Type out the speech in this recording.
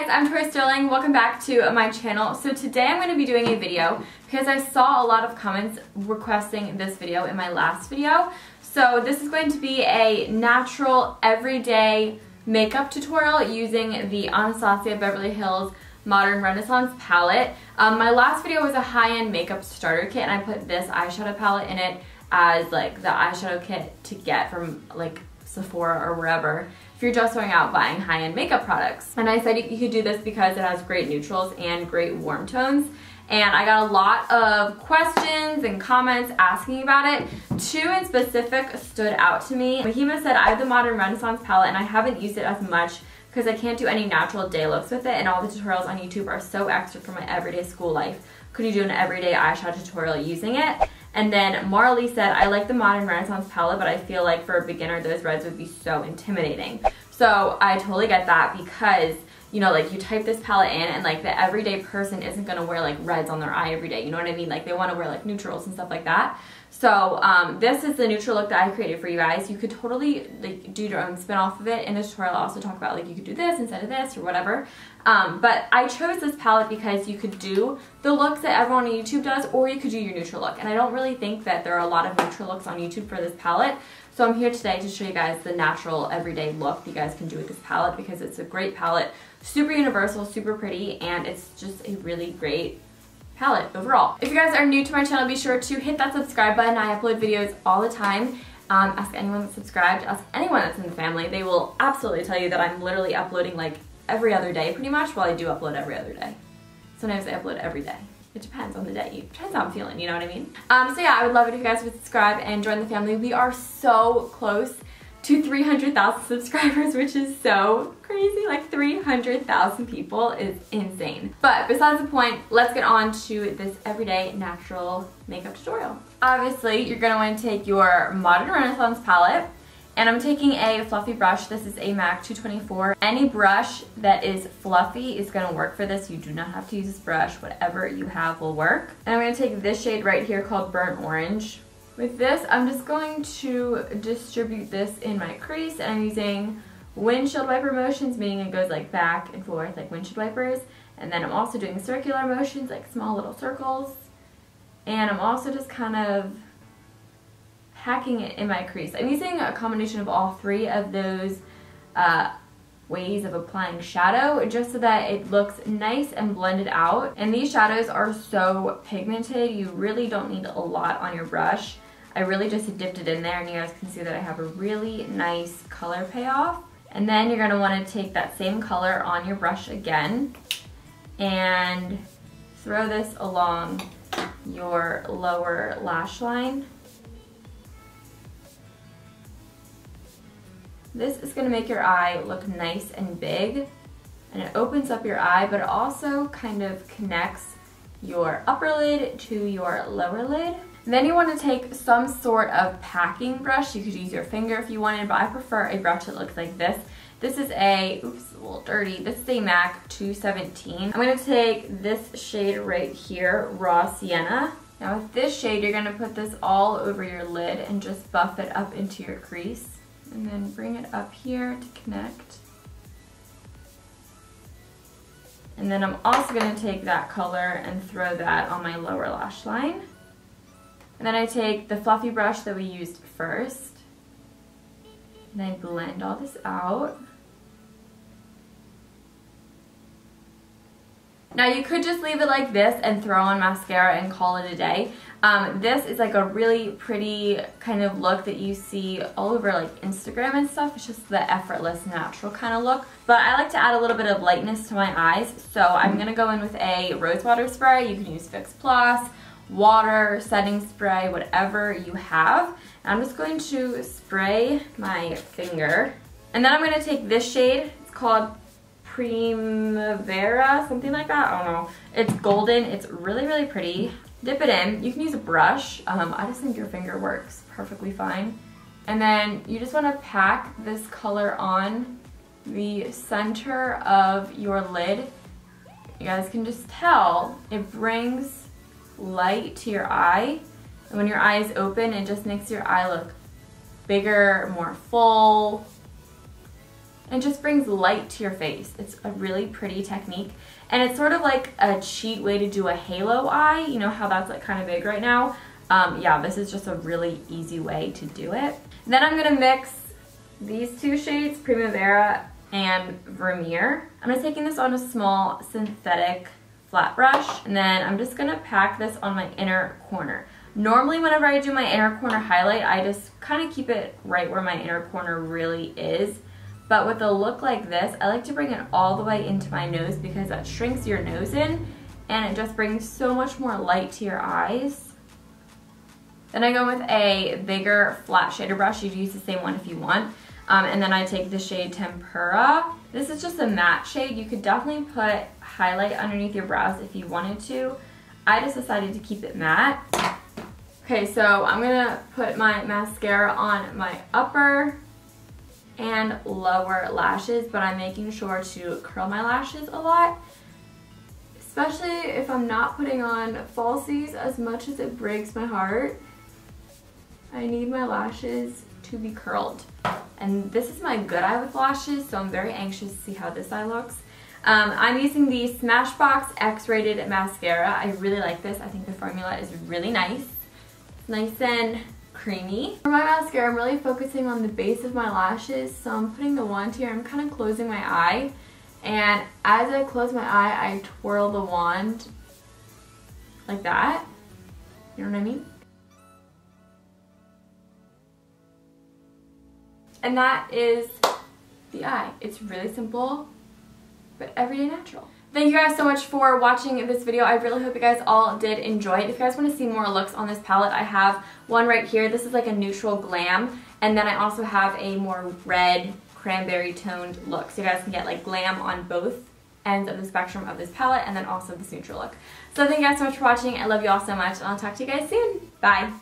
guys, I'm Tori Sterling. Welcome back to my channel. So today I'm going to be doing a video because I saw a lot of comments requesting this video in my last video. So this is going to be a natural, everyday makeup tutorial using the Anastasia Beverly Hills Modern Renaissance palette. Um, my last video was a high-end makeup starter kit and I put this eyeshadow palette in it as like the eyeshadow kit to get from like Sephora or wherever if you're just going out buying high-end makeup products. And I said you could do this because it has great neutrals and great warm tones. And I got a lot of questions and comments asking about it. Two in specific stood out to me. Mahima said, I have the Modern Renaissance palette and I haven't used it as much because I can't do any natural day looks with it and all the tutorials on YouTube are so extra for my everyday school life. Could you do an everyday eyeshadow tutorial using it? And then Marley said, I like the Modern Renaissance palette, but I feel like for a beginner, those reds would be so intimidating. So I totally get that because you know, like you type this palette in and like the everyday person isn't gonna wear like reds on their eye every day. You know what I mean? Like they wanna wear like neutrals and stuff like that. So um, this is the neutral look that I created for you guys. You could totally like do your own spin off of it. In this tutorial, I'll also talk about like you could do this instead of this or whatever. Um, but I chose this palette because you could do the looks that everyone on YouTube does or you could do your neutral look. And I don't really think that there are a lot of neutral looks on YouTube for this palette. So I'm here today to show you guys the natural everyday look that you guys can do with this palette because it's a great palette, super universal, super pretty, and it's just a really great palette overall. If you guys are new to my channel, be sure to hit that subscribe button. I upload videos all the time. Um, ask anyone that's subscribed, ask anyone that's in the family. They will absolutely tell you that I'm literally uploading like every other day pretty much. Well, I do upload every other day. Sometimes I upload every day. It depends on the day. It depends how I'm feeling, you know what I mean? Um, so yeah, I would love it if you guys would subscribe and join the family. We are so close to 300,000 subscribers, which is so crazy. Like 300,000 people is insane. But besides the point, let's get on to this everyday natural makeup tutorial. Obviously, you're gonna wanna take your Modern Renaissance palette, and I'm taking a fluffy brush. This is a MAC 224. Any brush that is fluffy is gonna work for this. You do not have to use this brush. Whatever you have will work. And I'm gonna take this shade right here called Burnt Orange. With this, I'm just going to distribute this in my crease and I'm using windshield wiper motions, meaning it goes like back and forth like windshield wipers. And then I'm also doing circular motions, like small little circles. And I'm also just kind of hacking it in my crease. I'm using a combination of all three of those uh, ways of applying shadow just so that it looks nice and blended out. And these shadows are so pigmented, you really don't need a lot on your brush. I really just dipped it in there and you guys can see that I have a really nice color payoff. And then you're gonna wanna take that same color on your brush again and throw this along your lower lash line. This is gonna make your eye look nice and big and it opens up your eye but it also kind of connects your upper lid to your lower lid. Then you want to take some sort of packing brush. You could use your finger if you wanted, but I prefer a brush that looks like this. This is a, oops, a little dirty. This is a MAC 217. I'm going to take this shade right here, Raw Sienna. Now with this shade, you're going to put this all over your lid and just buff it up into your crease. And then bring it up here to connect. And then I'm also going to take that color and throw that on my lower lash line. And then I take the fluffy brush that we used first, and I blend all this out. Now you could just leave it like this and throw on mascara and call it a day. Um, this is like a really pretty kind of look that you see all over like Instagram and stuff. It's just the effortless, natural kind of look. But I like to add a little bit of lightness to my eyes. So I'm going to go in with a rose water spray. You can use Fix Plus water, setting spray, whatever you have. I'm just going to spray my finger. And then I'm going to take this shade. It's called Primavera, something like that. I don't know. It's golden. It's really, really pretty. Dip it in. You can use a brush. Um, I just think your finger works perfectly fine. And then you just want to pack this color on the center of your lid. You guys can just tell it brings light to your eye. And when your eye is open, it just makes your eye look bigger, more full. And just brings light to your face. It's a really pretty technique. And it's sort of like a cheat way to do a halo eye. You know how that's like kind of big right now? Um, yeah, this is just a really easy way to do it. Then I'm gonna mix these two shades, Primavera and Vermeer. I'm just taking this on a small synthetic flat brush and then I'm just gonna pack this on my inner corner. Normally whenever I do my inner corner highlight, I just kind of keep it right where my inner corner really is. But with a look like this, I like to bring it all the way into my nose because that shrinks your nose in and it just brings so much more light to your eyes. Then I go with a bigger flat shader brush. You can use the same one if you want. Um, and then I take the shade Tempera. This is just a matte shade. You could definitely put highlight underneath your brows if you wanted to. I just decided to keep it matte. Okay, so I'm gonna put my mascara on my upper and lower lashes, but I'm making sure to curl my lashes a lot, especially if I'm not putting on falsies as much as it breaks my heart. I need my lashes to be curled. And this is my good eye with lashes, so I'm very anxious to see how this eye looks. Um, I'm using the Smashbox X-Rated Mascara. I really like this. I think the formula is really nice nice and creamy. For my mascara, I'm really focusing on the base of my lashes. So I'm putting the wand here. I'm kind of closing my eye. And as I close my eye, I twirl the wand like that. You know what I mean? And that is the eye. It's really simple, but everyday natural. Thank you guys so much for watching this video. I really hope you guys all did enjoy it. If you guys want to see more looks on this palette, I have one right here. This is like a neutral glam. And then I also have a more red cranberry toned look. So you guys can get like glam on both ends of the spectrum of this palette and then also this neutral look. So thank you guys so much for watching. I love you all so much and I'll talk to you guys soon. Bye.